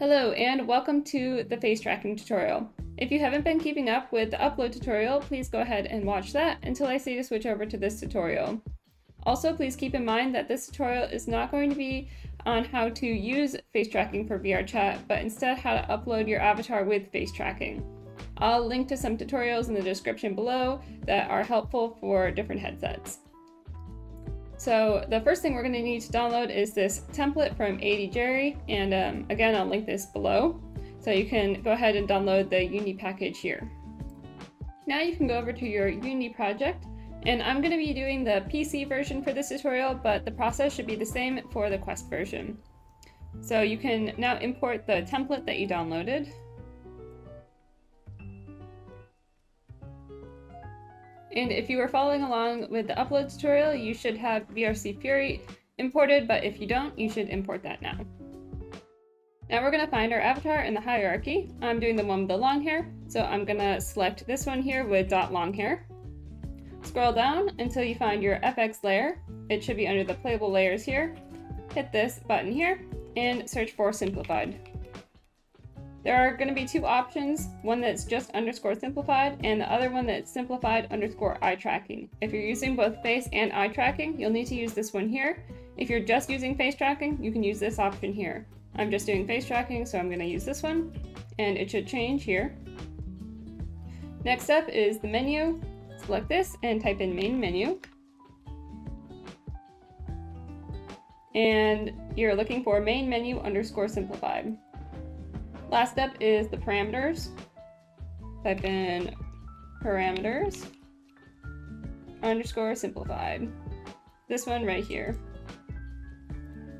Hello and welcome to the face tracking tutorial. If you haven't been keeping up with the upload tutorial, please go ahead and watch that until I say to switch over to this tutorial. Also, please keep in mind that this tutorial is not going to be on how to use face tracking for VRChat, but instead how to upload your avatar with face tracking. I'll link to some tutorials in the description below that are helpful for different headsets. So the first thing we're going to need to download is this template from ADJerry, and um, again, I'll link this below. So you can go ahead and download the Unity package here. Now you can go over to your Unity project, and I'm going to be doing the PC version for this tutorial, but the process should be the same for the Quest version. So you can now import the template that you downloaded. And if you were following along with the upload tutorial, you should have VRC Fury imported, but if you don't, you should import that now. Now we're gonna find our avatar in the hierarchy. I'm doing the one with the long hair, so I'm gonna select this one here with dot long hair. Scroll down until you find your FX layer. It should be under the playable layers here. Hit this button here and search for simplified. There are going to be two options, one that's just underscore simplified and the other one that's simplified underscore eye tracking. If you're using both face and eye tracking, you'll need to use this one here. If you're just using face tracking, you can use this option here. I'm just doing face tracking, so I'm going to use this one, and it should change here. Next up is the menu. Select this and type in main menu. And you're looking for main menu underscore simplified. Last step is the parameters. Type in parameters underscore simplified. This one right here.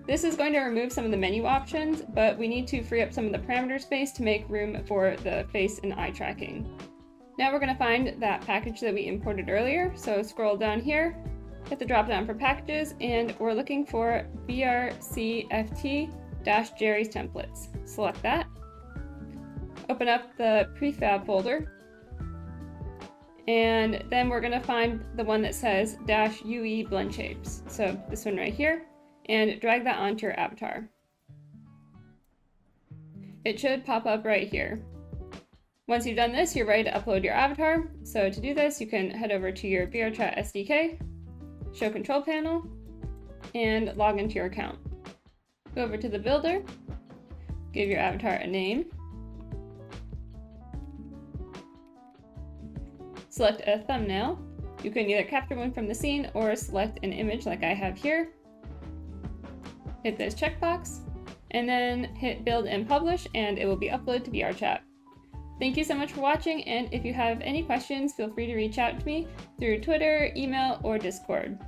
This is going to remove some of the menu options, but we need to free up some of the parameter space to make room for the face and eye tracking. Now we're going to find that package that we imported earlier, so scroll down here, hit the drop down for packages, and we're looking for VRCFT-Jerry's templates. Select that, open up the prefab folder, and then we're gonna find the one that says dash UE blend shapes. So this one right here, and drag that onto your avatar. It should pop up right here. Once you've done this, you're ready to upload your avatar. So to do this, you can head over to your VRChat SDK, show control panel, and log into your account. Go over to the builder, give your avatar a name, Select a thumbnail. You can either capture one from the scene or select an image like I have here. Hit this checkbox and then hit build and publish and it will be uploaded to VRChat. Thank you so much for watching and if you have any questions feel free to reach out to me through Twitter, email, or Discord.